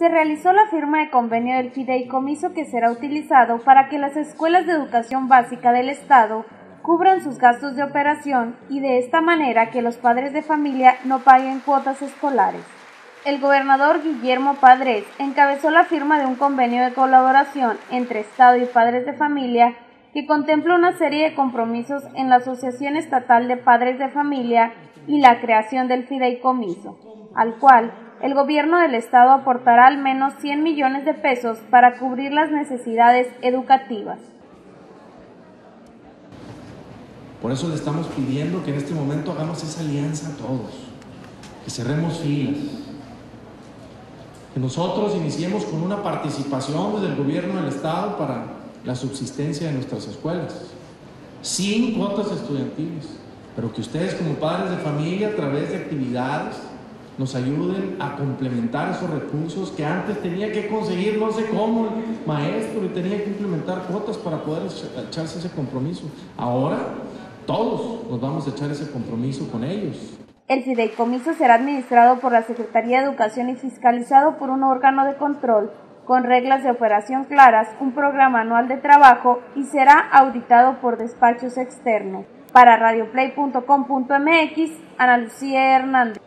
se realizó la firma de convenio del fideicomiso que será utilizado para que las escuelas de educación básica del Estado cubran sus gastos de operación y de esta manera que los padres de familia no paguen cuotas escolares. El gobernador Guillermo Padres encabezó la firma de un convenio de colaboración entre Estado y padres de familia que contempla una serie de compromisos en la Asociación Estatal de Padres de Familia y la creación del fideicomiso, al cual el gobierno del Estado aportará al menos 100 millones de pesos para cubrir las necesidades educativas. Por eso le estamos pidiendo que en este momento hagamos esa alianza todos, que cerremos filas, que nosotros iniciemos con una participación desde el gobierno del Estado para la subsistencia de nuestras escuelas, sin cuotas estudiantiles, pero que ustedes como padres de familia a través de actividades nos ayuden a complementar esos recursos que antes tenía que conseguir no sé cómo maestro y tenía que implementar cuotas para poder echarse ese compromiso. Ahora todos nos vamos a echar ese compromiso con ellos. El fideicomiso será administrado por la Secretaría de Educación y fiscalizado por un órgano de control con reglas de operación claras, un programa anual de trabajo y será auditado por despachos externos. Para radioplay.com.mx, Ana Lucía Hernández.